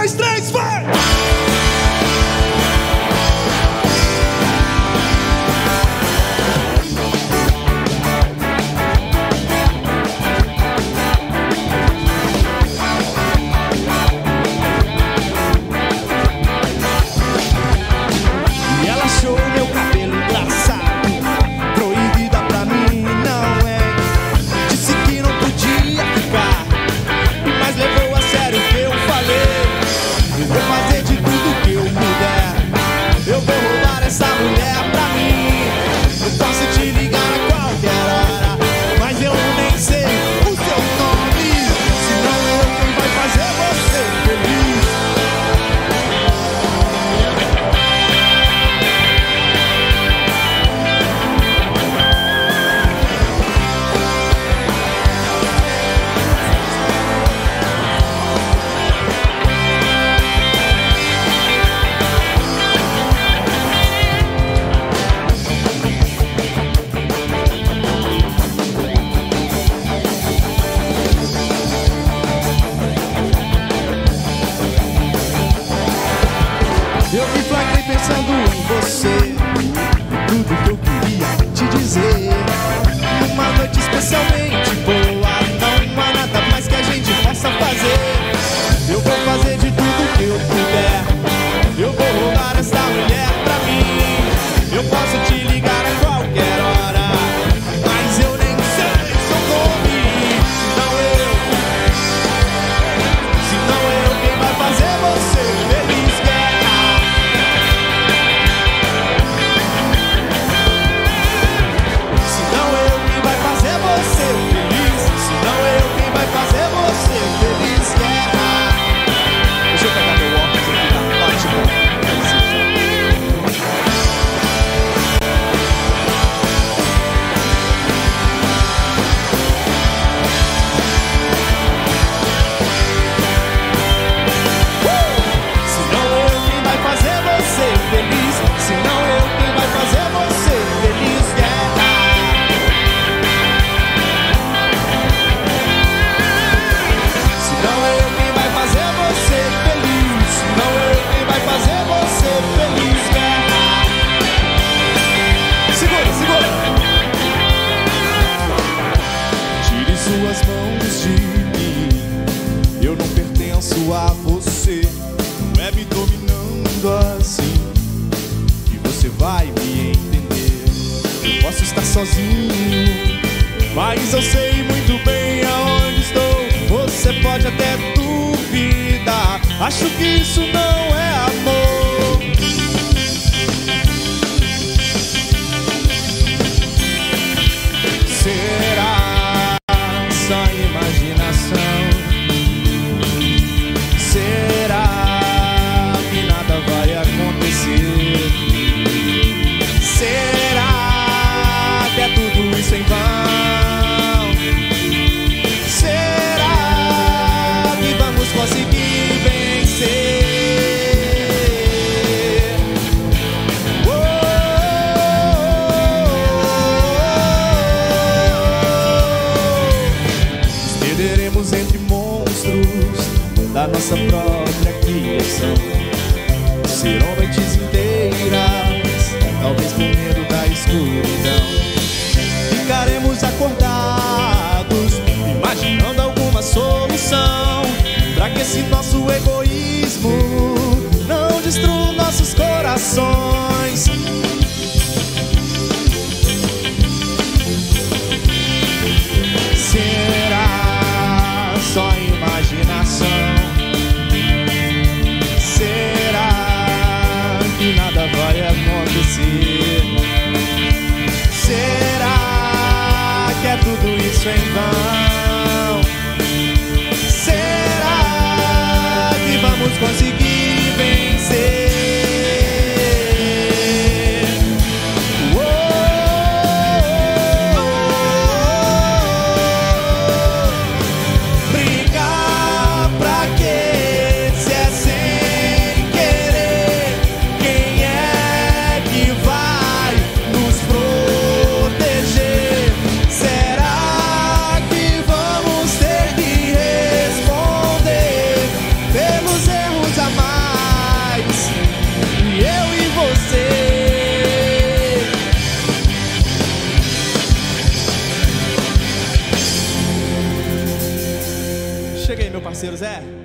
dois, três, vai! pensando em você. Tudo que eu queria te dizer. Numa noite especialmente. sozinho. Mas eu sei muito bem aonde estou. Você pode até duvidar. Acho que isso não é amor. It all makes sense. same by Parceiro Zé.